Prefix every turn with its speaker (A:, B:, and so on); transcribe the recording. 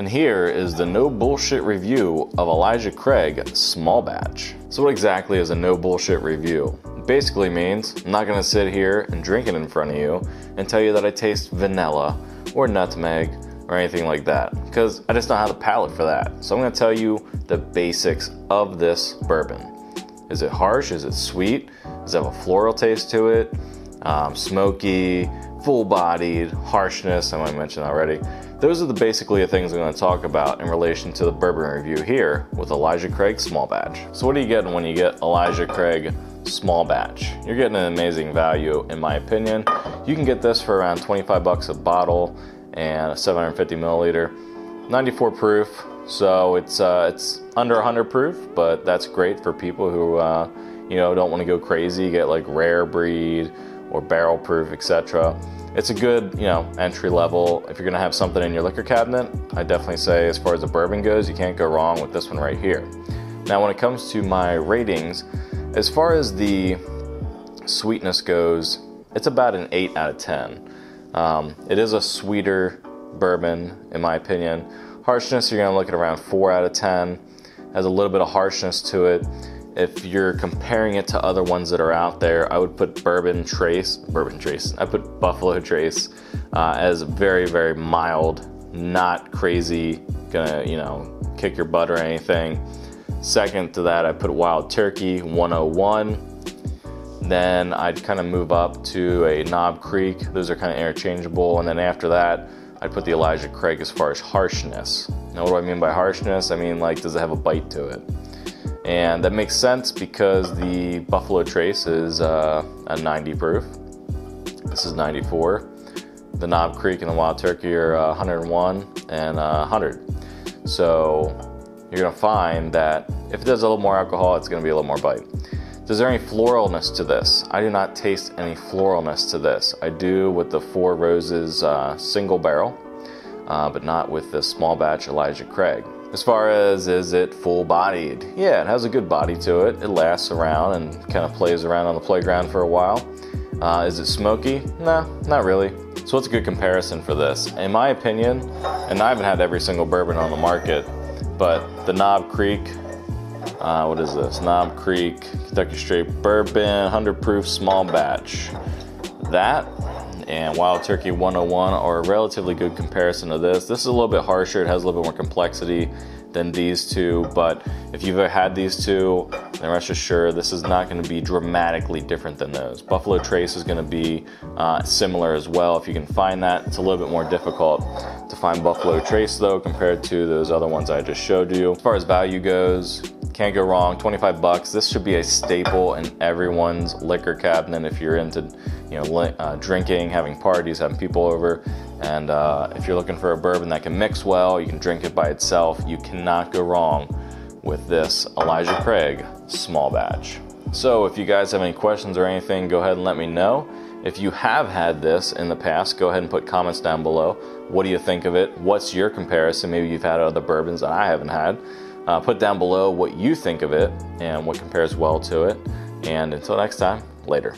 A: And here is the no bullshit review of Elijah Craig small batch. So, what exactly is a no bullshit review? It basically means I'm not gonna sit here and drink it in front of you and tell you that I taste vanilla or nutmeg or anything like that because I just don't have the palate for that. So, I'm gonna tell you the basics of this bourbon. Is it harsh? Is it sweet? Does it have a floral taste to it? Um, smoky, full bodied, harshness, I might mention already. Those are the basically the things I'm going to talk about in relation to the bourbon review here with Elijah Craig Small Batch. So, what are you getting when you get Elijah Craig Small Batch? You're getting an amazing value, in my opinion. You can get this for around 25 bucks a bottle and a 750 milliliter, 94 proof. So it's uh, it's under 100 proof, but that's great for people who uh, you know don't want to go crazy, get like rare breed or barrel proof, etc it's a good, you know, entry level. If you're gonna have something in your liquor cabinet, I definitely say, as far as the bourbon goes, you can't go wrong with this one right here. Now, when it comes to my ratings, as far as the sweetness goes, it's about an 8 out of 10. Um, it is a sweeter bourbon, in my opinion. Harshness, you're gonna look at around 4 out of 10. Has a little bit of harshness to it if you're comparing it to other ones that are out there, I would put Bourbon Trace, Bourbon Trace, I put Buffalo Trace uh, as very, very mild, not crazy, gonna, you know, kick your butt or anything. Second to that, I put Wild Turkey 101. Then I'd kind of move up to a Knob Creek. Those are kind of interchangeable. And then after that, I'd put the Elijah Craig as far as harshness. Now, what do I mean by harshness? I mean, like, does it have a bite to it? And that makes sense because the Buffalo Trace is uh, a 90 proof. This is 94. The Knob Creek and the Wild Turkey are uh, 101 and uh, 100. So you're gonna find that if it does a little more alcohol, it's gonna be a little more bite. Is there any floralness to this? I do not taste any floralness to this. I do with the Four Roses uh, single barrel, uh, but not with the small batch Elijah Craig. As far as is it full bodied? Yeah, it has a good body to it. It lasts around and kind of plays around on the playground for a while. Uh, is it smoky? Nah, not really. So, what's a good comparison for this? In my opinion, and I haven't had every single bourbon on the market, but the Knob Creek, uh, what is this? Knob Creek Kentucky Straight Bourbon, 100 proof small batch. That and Wild Turkey 101 are a relatively good comparison to this. This is a little bit harsher, it has a little bit more complexity than these two, but if you've had these two, then rest assured this is not going to be dramatically different than those. Buffalo Trace is going to be uh, similar as well if you can find that. It's a little bit more difficult to find Buffalo Trace though compared to those other ones I just showed you. As far as value goes, can't go wrong. 25 bucks. This should be a staple in everyone's liquor cabinet if you're into, you know, uh, drinking, having parties, having people over. And uh, if you're looking for a bourbon that can mix well, you can drink it by itself. You cannot go wrong with this Elijah Craig small batch. So if you guys have any questions or anything, go ahead and let me know. If you have had this in the past, go ahead and put comments down below. What do you think of it? What's your comparison? Maybe you've had other bourbons that I haven't had. Uh, put down below what you think of it and what compares well to it. And until next time, later.